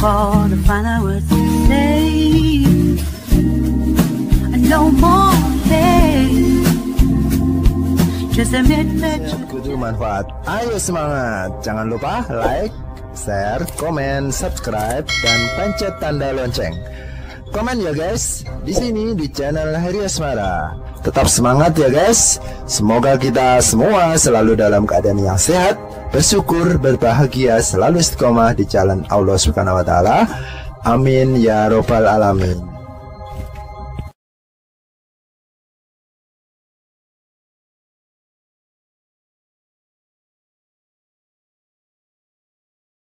to find out what to say. No more pain. Just admit that you Kudu manfaat. Ayo semangat. Jangan lupa like, share, komen, subscribe, dan pencet tanda lonceng. Komen ya guys, di sini di channel Heri Asmara. Tetap semangat ya guys. Semoga kita semua selalu dalam keadaan yang sehat, bersyukur, berbahagia, selalu istiqomah di jalan Allah Subhanahu wa taala. Amin ya robbal alamin.